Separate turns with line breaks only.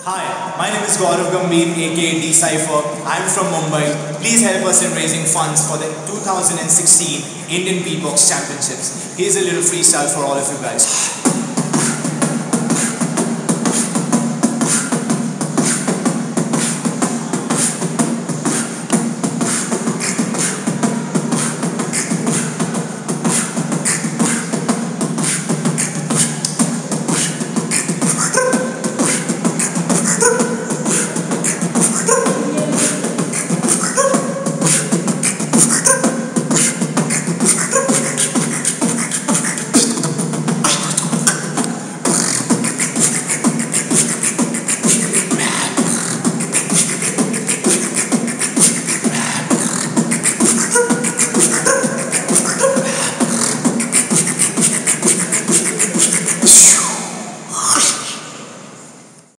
Hi, my name is Gaurav Gambhir, aka D-Cypher. I'm from Mumbai. Please help us in raising funds for the 2016 Indian Beatbox Championships. Here's a little freestyle for all of you guys.